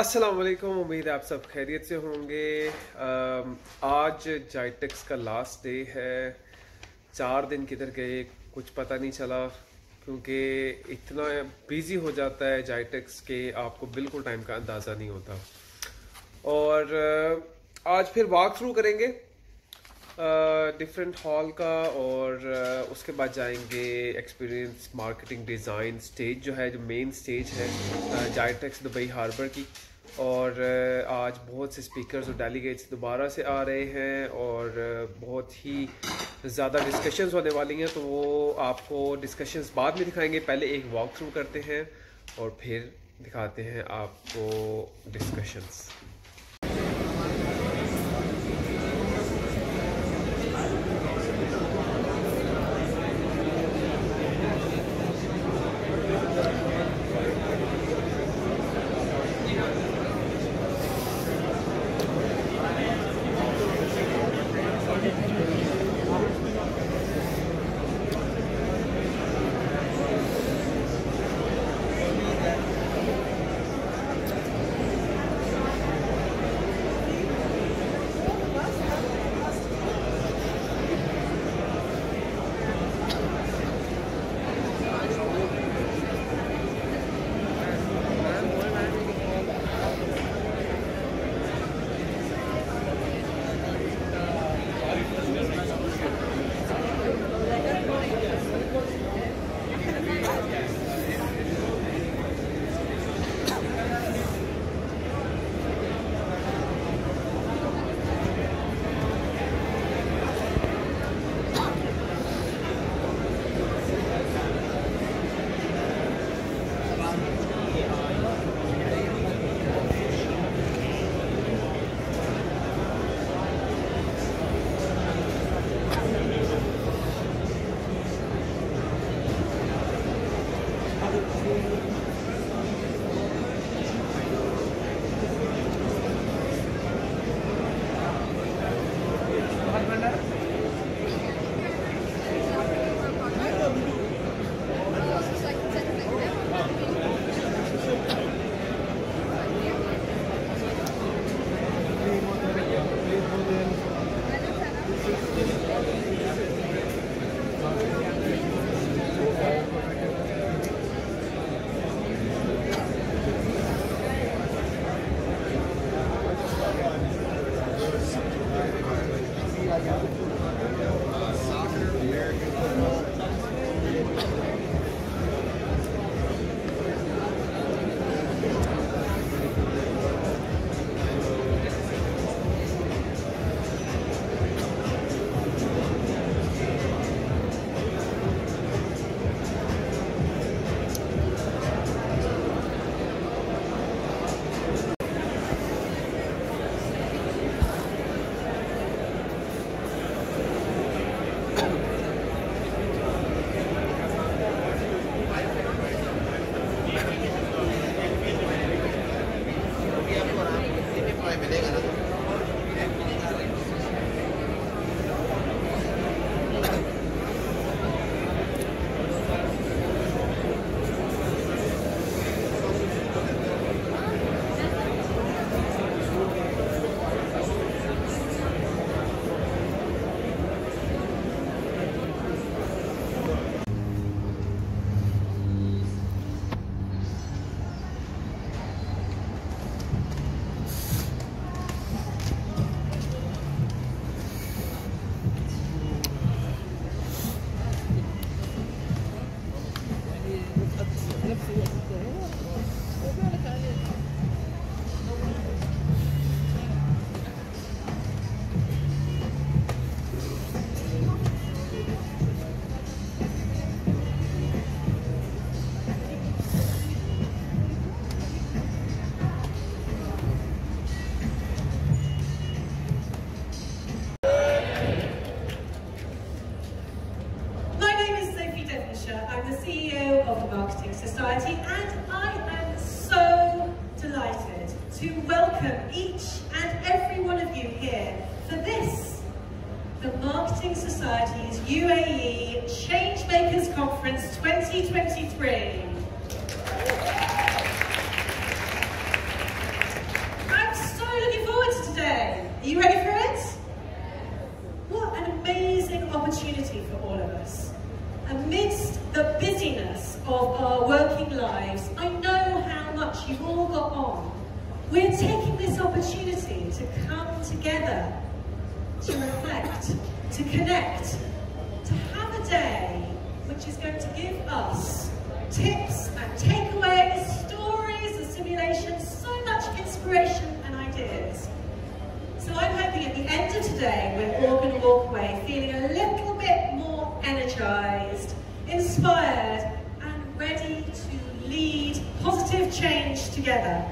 वालेकुम उम्मीद है आप सब खैरियत से होंगे। आज जाइटेक्स का लास्ट डे है। चार दिन किधर गए, कुछ पता नहीं चला, क्योंकि इतना बिज़ी हो जाता है जाइटेक्स के, आपको बिल्कुल टाइम का अंदाज़ा नहीं होता। और आज फिर वॉक थ्रू करेंगे डिफरेंट हॉल का, और उसके बाद जाएँगे एक्सपीरियंस मार्केटिंग डिज़ाइन स्टेज जो है, जो मेन स्टेज है जाइटेक्स दुबई हार्बर की। और आज बहुत से स्पीकर्स और डेलीगेट्स दोबारा से आ रहे हैं और बहुत ही ज़्यादा डिस्कशंस होने वाली हैं तो वो आपको डिस्कशंस बाद में दिखाएँगे। पहले एक वॉक थ्रू करते हैं और फिर दिखाते हैं आपको discussions all of us. Amidst the busyness of our working lives, I know how much you've all got on. We're taking this opportunity to come together, to reflect, to connect, to have a day which is going to give us tips and takeaways, stories and simulations, so much inspiration and ideas. So I'm hoping at the end of today we're all going to walk away feeling a little bit more energised, inspired and ready to lead positive change together.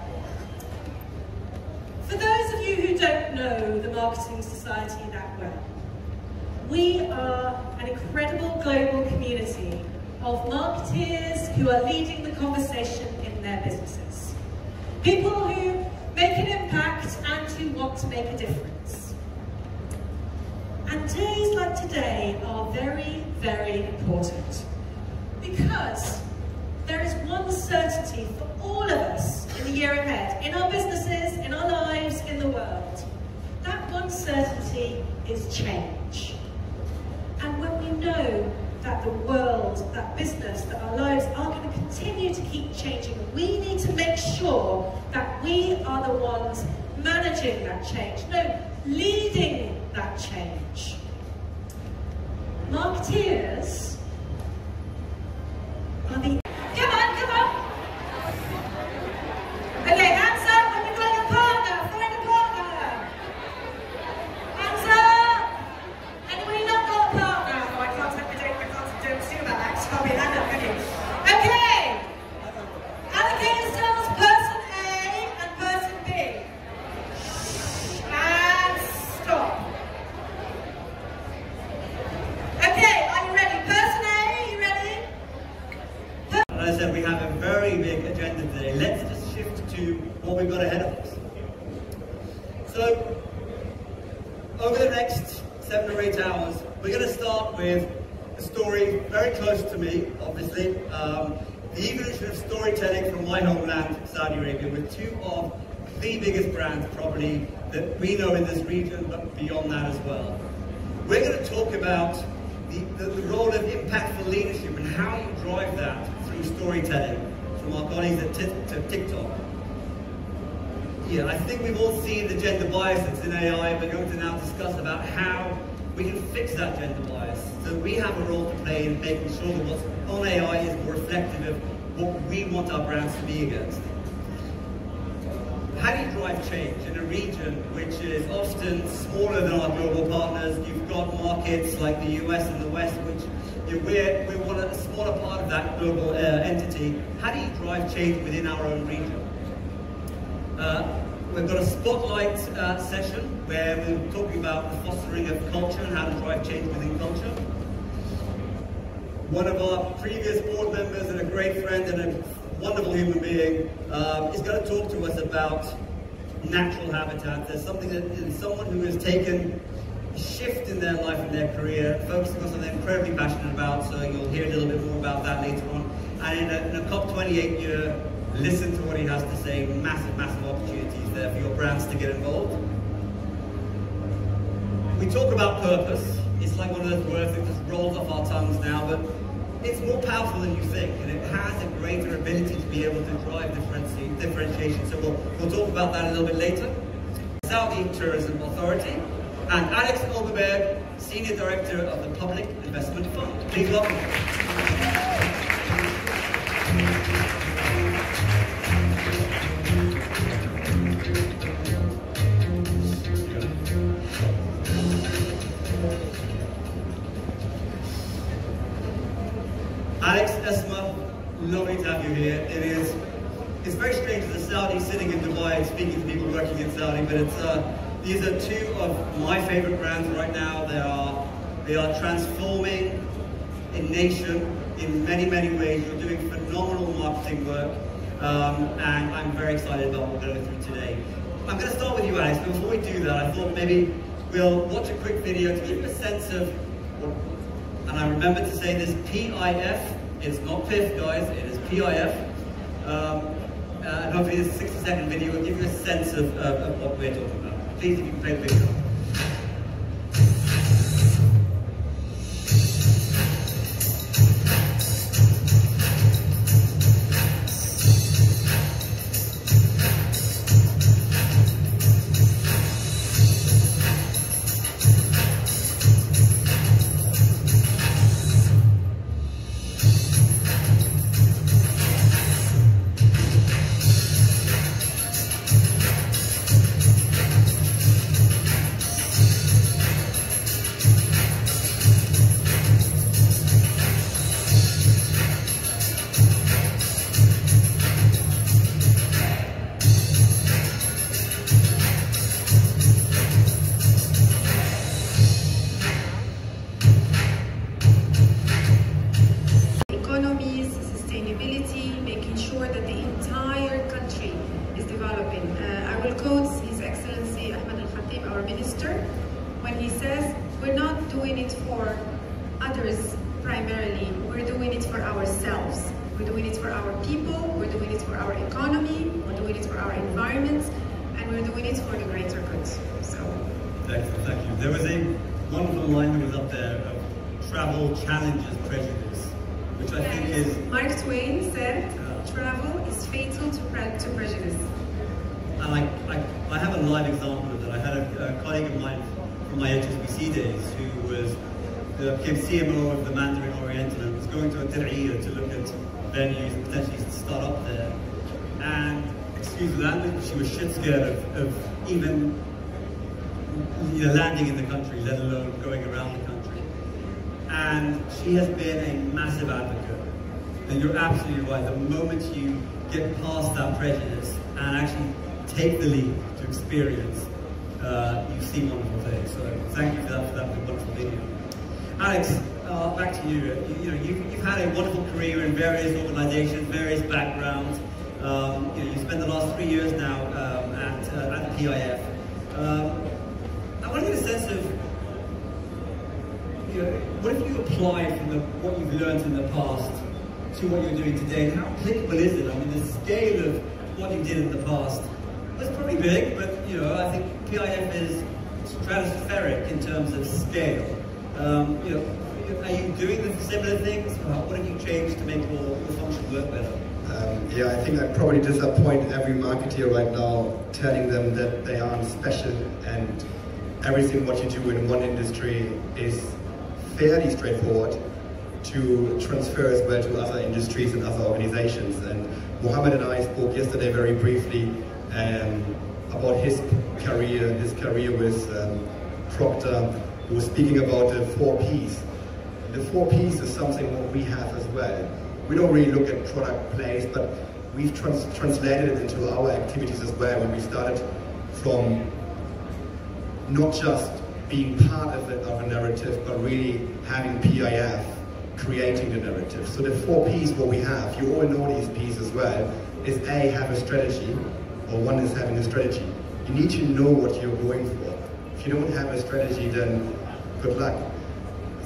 For those of you who don't know the Marketing Society that well, we are an incredible global community of marketeers who are leading the conversation in their businesses. People who make an impact and who want to make a difference. Days like today are very, very important because there is one certainty for all of us in the year ahead, in our businesses, in our lives, in the world. That one certainty is change. And when we know that the world, that business, that our lives are going to continue to keep changing, we need to make sure that we are the ones managing that change, no, leading that change. Marketeers are the Come on, come on. Okay, hands up when you've got your partner. Find a partner. Hands up. Anybody not got a partner? Oh, I can't, I don't, I can't do anything about that. Can't be we've all seen the gender bias that's in AI. But we're going to now discuss about how we can fix that gender bias. So we have a role to play in making sure that what's on AI is more reflective of what we want our brands to be against. How do you drive change in a region which is often smaller than our global partners? You've got markets like the US and the West, which we're, we're one a smaller part of that global uh, entity. How do you drive change within our own region? Uh, we've got a spotlight uh, session where we're talking about the fostering of culture and how to drive change within culture. One of our previous board members and a great friend and a wonderful human being um, is going to talk to us about natural habitats. There's something that is someone who has taken a shift in their life and their career, focusing on something they're incredibly passionate about. So you'll hear a little bit more about that later on. And in a, in a COP28 year, listen to what he has to say. Massive, massive opportunities there for your brands to get involved. We talk about purpose. It's like one of those words that just rolls off our tongues now, but it's more powerful than you think, and it has a greater ability to be able to drive differenti- differentiation. So we'll, we'll talk about that a little bit later. Saudi Tourism Authority, and Alex Oberberg, Senior Director of the Public Investment Fund. Please welcome. It is, it's very strange as a Saudi sitting in Dubai and speaking to people working in Saudi, but it's, uh, these are two of my favorite brands right now. They are, they are transforming a nation in many, many ways. You're doing phenomenal marketing work, um, and I'm very excited about what we're going through today. I'm going to start with you, Alex, but before we do that, I thought maybe we'll watch a quick video to give you a sense of and I remember to say this PIF, it's not PIF guys, it PIF. Um, uh, and hopefully this 60 second video will give you a sense of, of, of what we're talking about. Please, if you can play the video. Thank you, thank you. There was a wonderful line that was up there of travel challenges prejudice, which I think is... Mark Twain said, travel is fatal to, pre to prejudice. And I, I, I have a live example of that. I had a, a colleague of mine from my HSBC days who was uh, became CMO of the Mandarin Oriental and was going to a to look at venues and potentially start up there. And, excuse the language, she was shit scared of, of even you know, landing in the country, let alone going around the country. And she has been a massive advocate. And you're absolutely right, the moment you get past that prejudice and actually take the leap to experience, uh, you see wonderful things. So thank you for that, for that wonderful video. Alex, uh, back to you. You, you know, you've, you've, had a wonderful career in various organizations, various backgrounds. Um, you know, you spent the last three years now um, at, uh, at the PIF. Um, I want to get a sense of, you know, what if you apply from the, what you've learned in the past to what you're doing today? How applicable is it? I mean, the scale of what you did in the past was probably big, but, you know, I think PIF is stratospheric in terms of scale. Um, you know, are you doing the similar things? What have you changed to make your, your function work better? Um, yeah, I think I probably disappoint every marketer right now, telling them that they aren't special and everything what you do in one industry is fairly straightforward to transfer as well to other industries and other organizations. And Mohammed and I spoke yesterday very briefly um, about his career, his career with um, Procter who was speaking about the four Ps. The four Ps is something what we have as well. We don't really look at product place, but we've trans translated it into our activities as well when we started from not just being part of, of a narrative, but really having PIF creating the narrative. So the four Ps what we have, you all know these Ps as well, is A, have a strategy, or one is having a strategy. You need to know what you're going for. If you don't have a strategy, then good luck.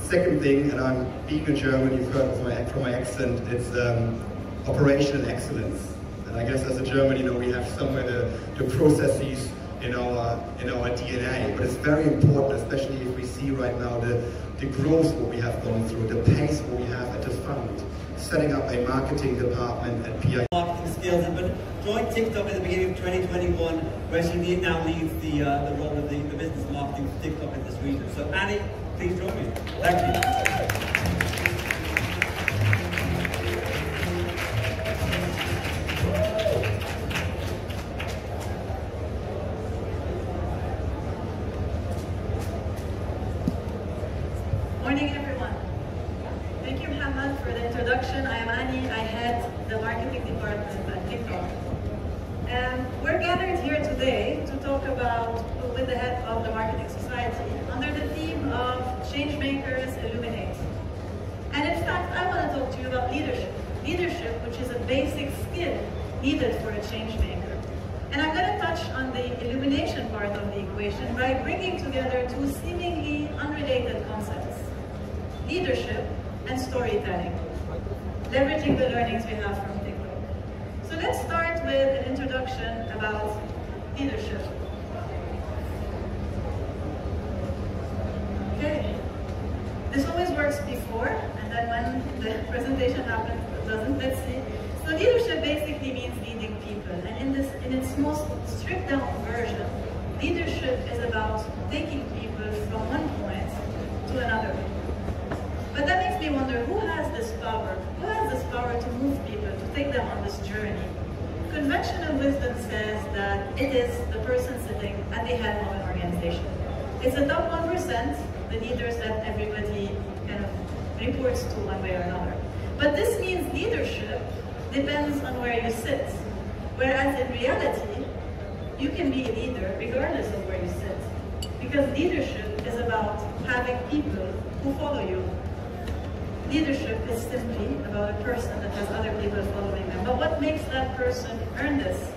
Second thing, and I'm being a German, you've heard from my, from my accent, it's um, operational excellence. And I guess as a German, you know, we have somewhere the, the processes in our in our DNA. But it's very important, especially if we see right now the, the growth what we have gone through, the pace what we have at the fund, setting up a marketing department at PI. Marketing skills, but joined TikTok at the beginning of 2021, where she now leads the uh, the role of the, the business marketing for TikTok in this region. So Annie, please join me. Thank you. Seemingly unrelated concepts leadership and storytelling, leveraging the learnings we have from TikTok. So let's start with an introduction about leadership. Okay, this always works before, and then when the presentation happens, it doesn't. Let's see. So leadership basically means leading people, and in this, in its most stripped down version, leadership is about taking people from one point to another but that makes me wonder, who has this power? Who has this power to move people, to take them on this journey? Conventional wisdom says that it is the person sitting at the head of an organization. It's the top 1%, the leaders that everybody kind of reports to one way or another. But this means leadership depends on where you sit. Whereas in reality, you can be a leader regardless of where you sit. Because leadership is about having people who follow you, Leadership is simply about a person that has other people following them. But what makes that person earn this?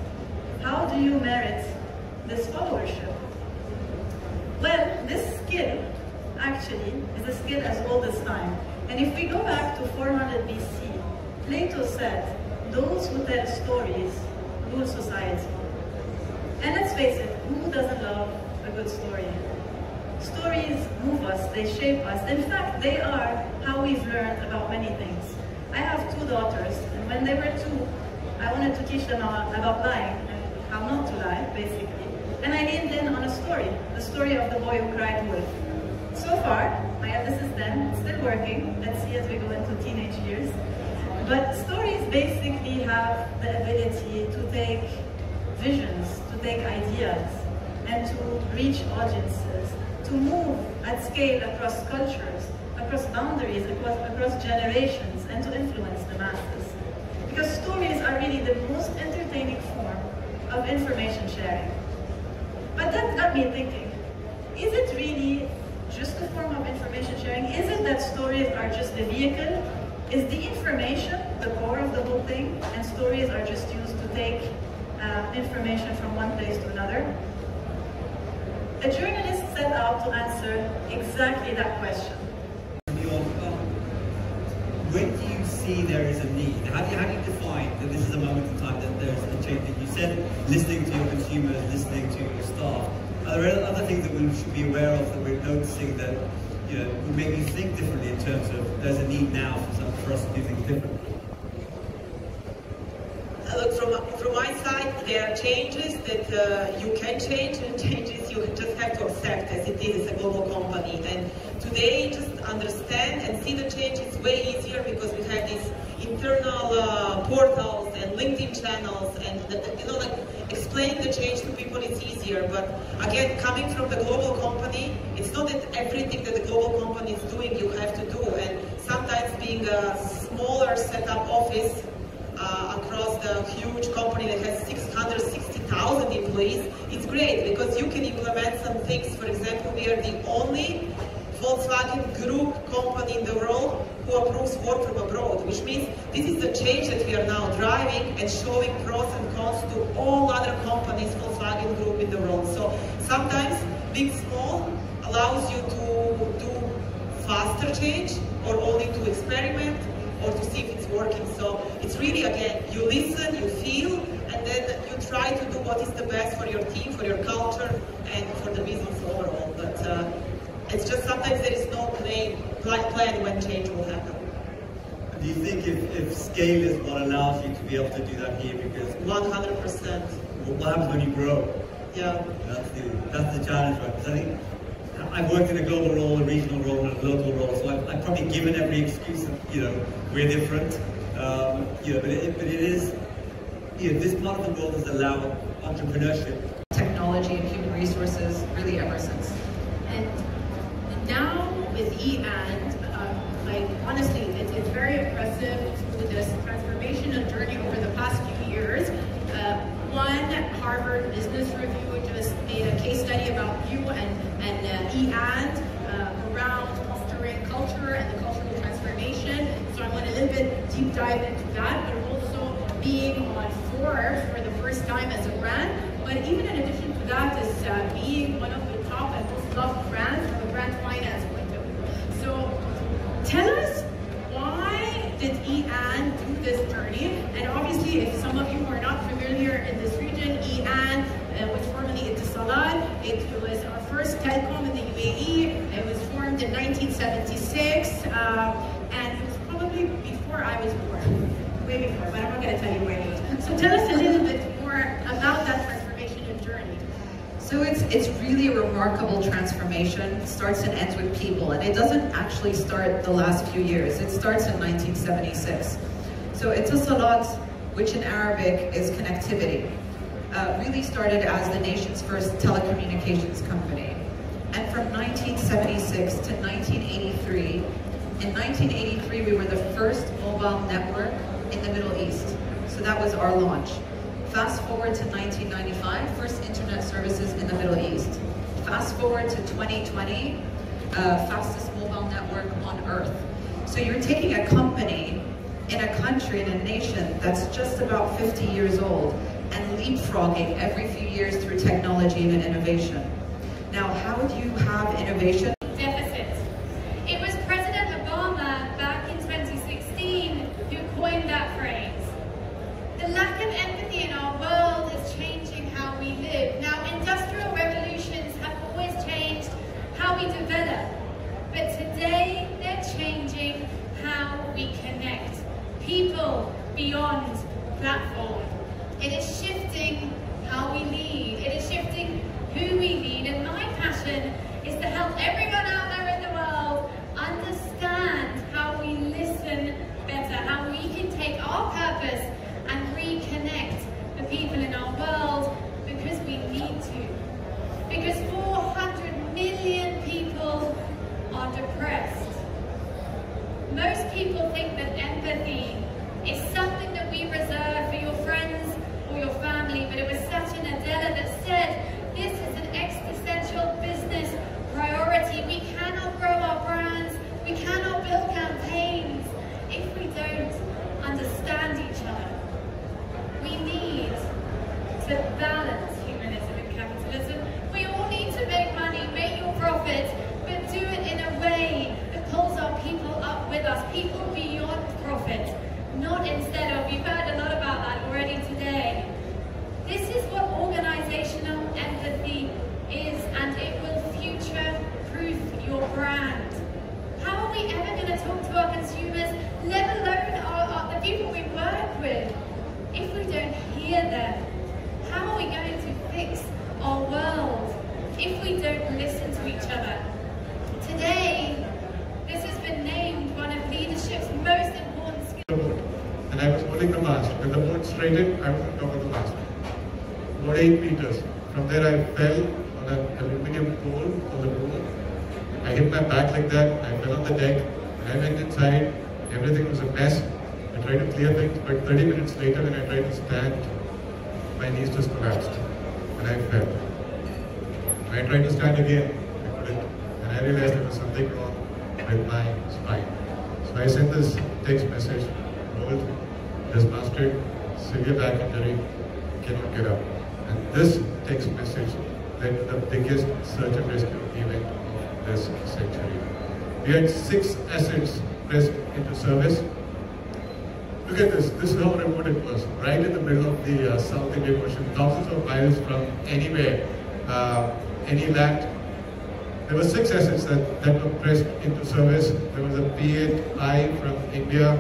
How do you merit this followership? Well, this skill actually, is a skill as old as time. And if we go back to 400 BC, Plato said, those who tell stories rule society. And let's face it, who doesn't love a good story? Stories move us, they shape us. In fact, they are how we've learned about many things. I have two daughters, and when they were two, I wanted to teach them about lying and how not to lie, basically. And I leaned in on a story, the story of the boy who cried wolf. So far, my eldest is 10, still working. Let's see as we go into teenage years. But stories basically have the ability to take visions, take ideas, and to reach audiences, to move at scale across cultures, across boundaries, across, across generations, and to influence the masses. Because stories are really the most entertaining form of information sharing. But that got me thinking, is it really just a form of information sharing? Is it that stories are just the vehicle? Is the information the core of the whole thing, and stories are just used to take uh, information from one place to another? A journalist set out to answer exactly that question. When do you see there is a need? How do you, how do you define that this is a moment in time that there's a change? That You said listening to your consumers, listening to your staff. Are there other things that we should be aware of that we're noticing that you know, would make you think differently in terms of there's a need now for, some, for us to do things differently? Uh, look, from, from my side, there are changes that uh, you can change and changes you just have to accept as it is a global company. And today, just understand and see the change is way easier because we have these internal uh, portals and LinkedIn channels and, you know, like explaining the change to people is easier. But again, coming from the global company, it's not that everything that the global company is doing you have to do. And sometimes being a smaller setup office uh, across the huge company that has 660,000 employees, it's great because you can implement some things. For example, we are the only Volkswagen Group company in the world who approves work from abroad, which means this is the change that we are now driving and showing pros and cons to all other companies, Volkswagen Group in the world. So sometimes being small allows you to do faster change or only to experiment or to see working. So it's really, again, you listen, you feel, and then you try to do what is the best for your team, for your culture, and for the business overall. But uh, it's just sometimes there is no plan, plan when change will happen. Do you think if, if scale is what allows you to be able to do that here? Because 100%. What happens when you grow? Yeah. That's the, that's the challenge, right? Because I think I've worked in a global role, a regional role, and a local role, so I've, I've probably given every excuse of, you know, we're different. Um, you know, but it, but it is, you know, this part of the world has allowed entrepreneurship. Technology and human resources really ever since. And now with eAnd, um, like honestly, it's, it's very impressive with this transformation transformational journey over the past few years. Uh, one, Harvard Business Review just made a case study about you and, and uh, eAnd uh, around fostering culture and the cultural transformation. So I want a little bit deep dive into that, but also being on Forbes for the first time as a brand. But even in addition to that is uh, being one of the top and most loved brands from a brand finance point of view. So tell us why did eAnd do this journey? And obviously, if some of you are not familiar in this region, eAnd uh, was formerly Etisalat. It was our first telecom in the UAE. It was formed in 1976, uh, and it was probably before I was born. Way before, but I'm not going to tell you when. So tell us a little bit more about that transformation and journey. So it's it's really a remarkable transformation. It starts and ends with people, and it doesn't actually start the last few years. It starts in 1976. So Etisalat, which in Arabic is connectivity, uh, really started as the nation's first telecommunications company. And from 1976 to 1983, in 1983 we were the first mobile network in the Middle East. So that was our launch. Fast forward to 1995, first internet services in the Middle East. Fast forward to 2020, uh, fastest mobile network on earth. So you're taking a company in a country, in a nation that's just about 50 years old and leapfrogging every few years through technology and innovation. Now, how do you have innovation? Most people think that empathy is something that we reserve for your friends or your family, but it was Satya Nadella that said this is an existential business priority. We cannot grow our brands, we cannot build campaigns if we don't understand each other. We need to balance humanism and capitalism. We all need to make money, make your profit, but do it in a way that pulls our people us, people beyond profit, not instead of, you've heard a lot about that already today. This is what organizational empathy is, and it will future-proof your brand. How are we ever going to talk to our consumers, let alone our, our, the people we work with, if we don't hear them? How are we going to fix our world if we don't listen to each other? Today, this has been named one of leadership's most important skills. And I was holding the mast. When the boat straightened, I was on top of the mast. About eight meters. From there I fell on an aluminium pole on the boom. I hit my back like that. I fell on the deck. I went inside. Everything was a mess. I tried to clear things, but 30 minutes later when I tried to stand, my knees just collapsed. And I fell. I tried to stand again. I couldn't. And I realized there was something wrong with my spine. So I sent this text message, rolled, this bastard, severe back injury, cannot get up. And this text message led to the biggest search and rescue event of this century. We had six assets pressed into service. Look at this, this is how remote it was, right in the middle of the uh, South Indian Ocean, thousands of miles from anywhere, uh, any land. There were six assets that, that were pressed into service. There was a P-8I from India,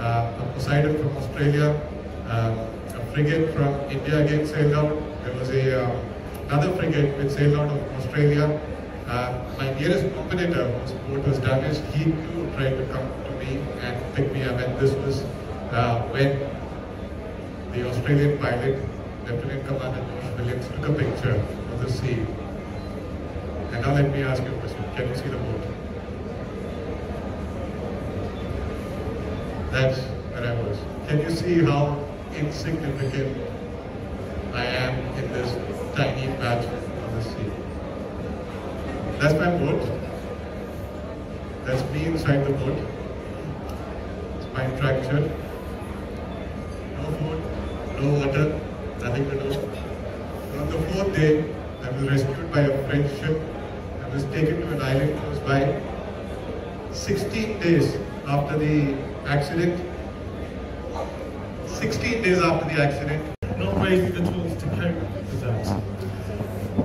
uh, a Poseidon from Australia, um, a frigate from India again sailed out. There was a, uh, another frigate which sailed out of Australia. Uh, my nearest competitor, whose boat was damaged, he too tried to come to me and pick me up. And this was uh, when the Australian pilot, Lieutenant Commander Williams, took a picture of the sea. And now let me ask you a question. Can you see the boat? That's where I was. Can you see how insignificant I am in this tiny patch of the sea? That's my boat. That's me inside the boat. Spine fractured. No food, no water, nothing to do. On the fourth day, I was rescued by a French ship. I was taken to an island close by. 16 days after the accident, 16 days after the accident, not raising the tools to cope with that.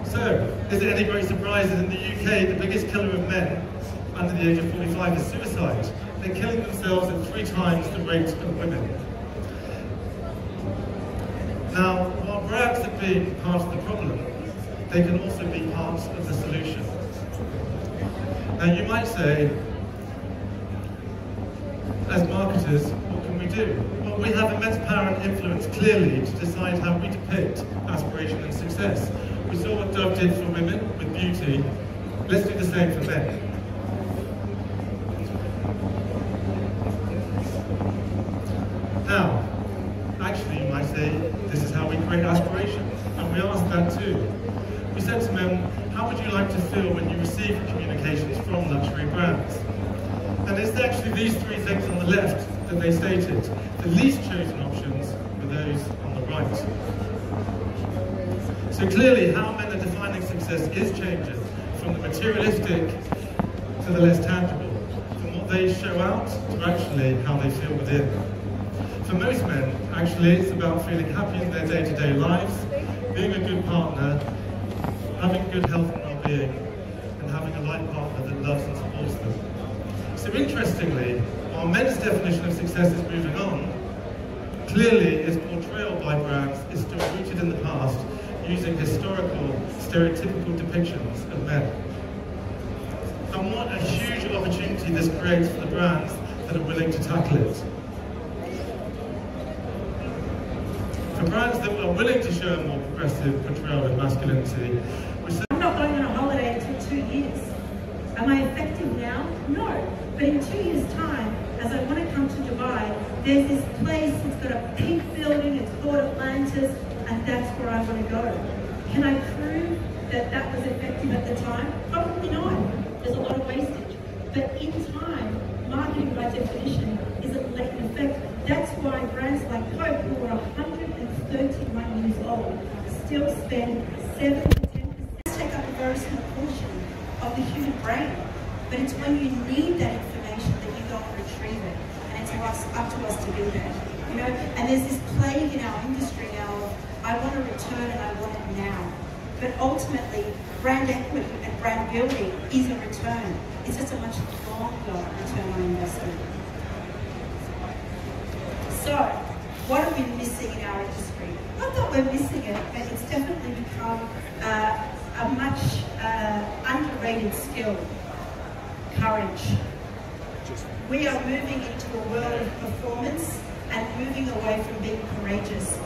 So, is it any great surprise that in the UK, the biggest killer of men under the age of 45 is suicide? They're killing themselves at three times the rate of women. Now, while brands are being part of the problem, they can also be part of the solution. Now, you might say, as marketers, what can we do? Well, we have immense power and influence, clearly, to decide how we depict aspiration and success. We saw what Dove did for women with beauty. Let's do the same for men. Now, actually, you might say, this is how we create aspiration. And we asked that too. We said to men, how would you like to feel when you communications from luxury brands? And it's actually these three things on the left that they stated. The least chosen options were those on the right. So clearly, how men are defining success is changing from the materialistic to the less tangible, from what they show out to actually how they feel within. For most men, actually, it's about feeling happy in their day-to-day lives, being a good partner, having good health and well-being, and having a life partner that loves and supports them. So interestingly, while men's definition of success is moving on, clearly its portrayal by brands is still rooted in the past, using historical, stereotypical depictions of men. And what a huge opportunity this creates for the brands that are willing to tackle it. For brands that are willing to show a more progressive portrayal of masculinity, I'm not going on a holiday until two years. Am I effective now? No. But in two years' time, as I want to come to Dubai, there's this place, it's got a pink building, it's called Atlantis, and that's where I want to go. Can I prove that that was effective at the time? Probably not. There's a lot of wastage. But in time, marketing by definition is a latent effect. That's why brands like Coke, who are 131 years old, still spend 7 to 10 percent take up a very small portion of the human brain. But it's when you need that information that you go and retrieve it. And it's up to us to do that. You know, and there's this plague in our industry now of I want a return and I want it now. But ultimately, brand equity and brand building is a return. It's just a much longer return on investment. So, what are we missing in our industry? Not that we're missing it, but it's definitely become uh, a much uh, underrated skill, courage. We are moving into a world of performance and moving away from being courageous.